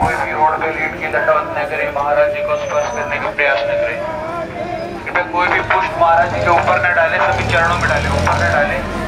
कोई भी रोड पे लीड की दंडवत न करे महाराज जी को स्पर्श करने का प्रयास न करे कृपया कोई भी पुष्ट महाराज जी के ऊपर न डाले सभी चरणों में डाले ऊपर न डाले